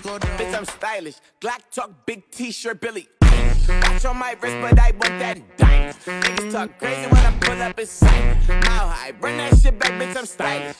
Bitch, I'm stylish. Glock talk, big t-shirt, Billy. Watch on my wrist, but I want that dime. Niggas talk crazy when I pull up in sight. How high? Bring that shit back, bitch, I'm stylish.